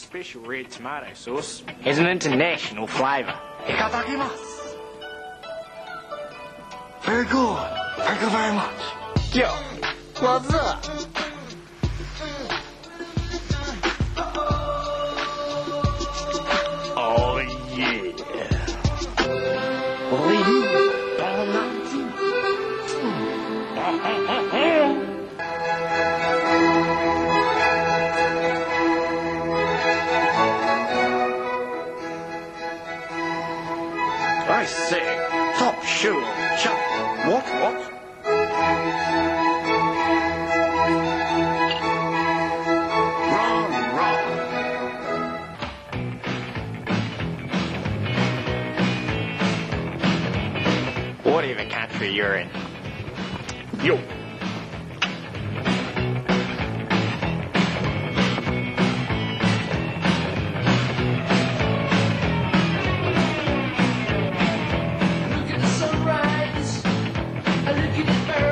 special red tomato sauce has an international flavour. Ikatakimasu. Very good. Thank you very much. Yo, what's up? Oh yeah. I say, top shoe, chuck. What? What? Wrong. Whatever country you're in. Yo. Thank you.